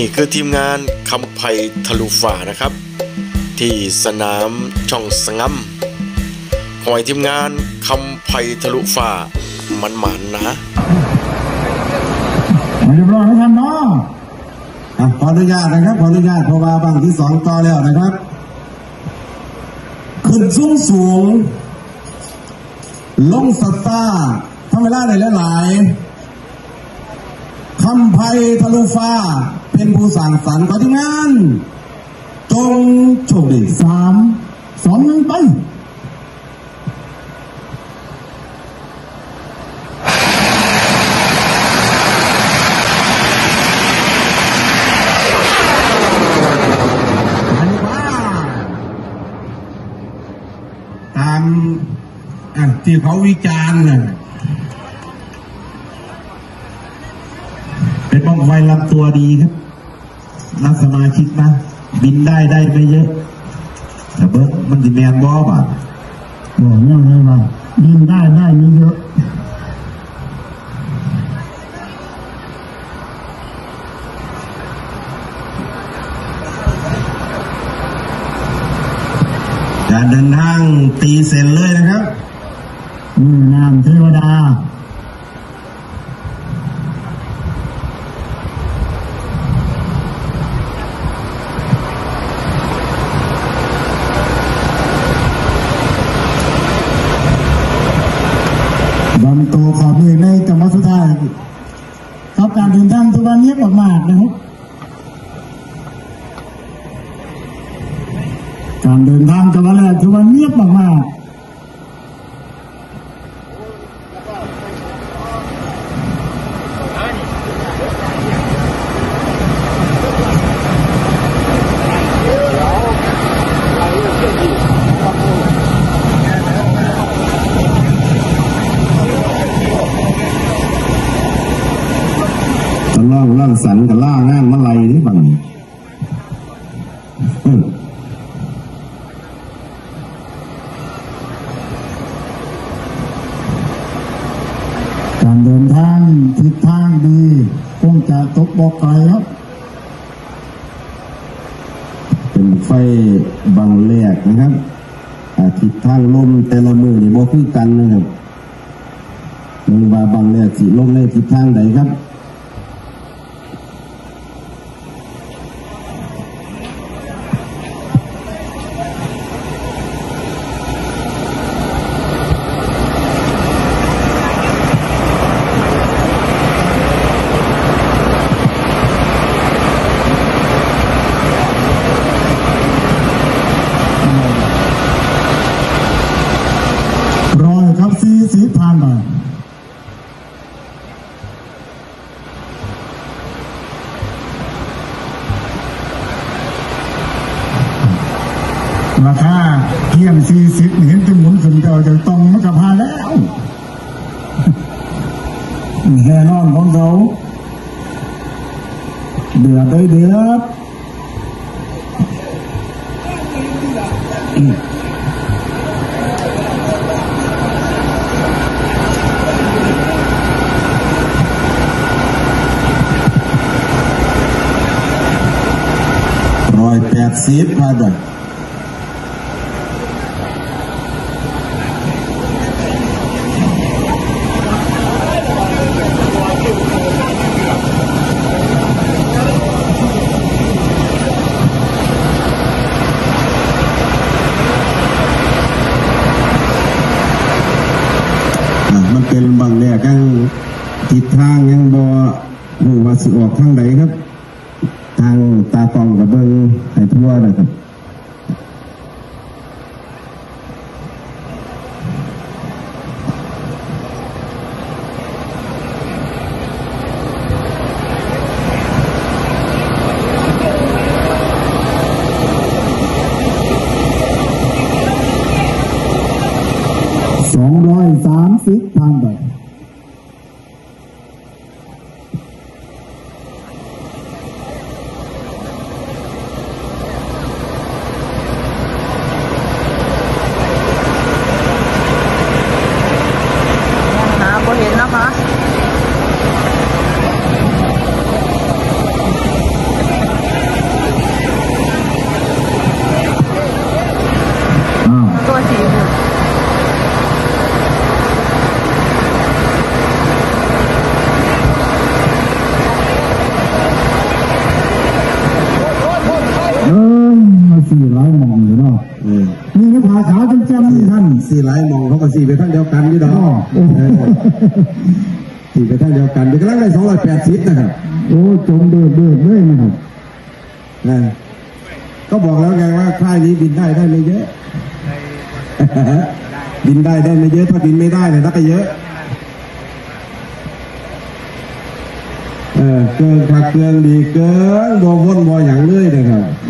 นี่คือทีมงานคำไผ่ทะลุฝ่านะครับ ที่สนามช่องสงำขอให้ทีมงานคำไผ่ทะลุฝ่ามันหมันนะเรียบร้อยแล้วครับเนาะอะขออนุญาตนะครับขออนุญาตเพราะว่าบางที่สองต่อแล้วนะครับ ขึ้นสูงสูง ลงสตาร์ทำเวลาได้หลายๆคำไพทะลุฟ้า เป็นผู้สั่งสรรค์ขอที่งาน จงโชคดีสามสองหนึ่งไปอันนี้ว่าตามอะที่เขาวิจารณ์น่ะเป็นบ้องไฟลำตัวดีครับ นักสมาชิกนะ บินได้ได้ไม่เยอะแต่เบิร์มันดีแมนบอบ่ะบอกเนี่ยเลยว่าบินได้ได้ไม่เยอะการเดินทางตีเสร็จเลยนะครับนี่นามเทวดา ดันโตขอบเลยในจังหวะสุดท้ายครับการเดินทางทุกวันนี้มากๆนะครับการเดินทางจังหวัดแรกทุกวันเงียบมากๆ จะล่องล่าง สันกับล่างานมาลัยนี่บังการเดินทางทิศทางดีคงจะตกบอกไกลครับ เป็นไฟบังแรกนะครับทิศทางลมแต่ละมือนี่บ่คือกันนะครับมึงว่าบังแรกสิลมในทิศทางใดครับ รอยครับสีสีผ่านไป ราคาเพียงสี่สิบเห็นเป็นหมุนขึ้นก็จะตรงมันกับพาแล้วแน่นอนของเขาเดือดได้เดือดร้อยแปดสิบพาดะอ่ เป็นบางแรกยังจิตทางยังบอรู้ว่าสิออกทางไหนครับ ทางตาตองกับเบิ้งไอ้ทั่วนะครับ 330,000 บาท ขาวจำจำนี่ท่านสี่หลายมองเขาก็สี่ไปทางเดียวกันนี่ดอกอ๋อเออสี่ไปทางเดียวกันเด็กกำลังได้สองร้อยแปดสิบนะครับโอ้จมเดือดเดือดเลยนะครับนะก็บอกแล้วไงว่าค่ายนี้บินได้ได้ไม่เยอะ บินได้ได้ไม่เยอะ ถ้าบินไม่ได้เนี่ยนักก็เยอะเออเกินคักเกินดีเกินบววนบออย่างเลยนะครับอ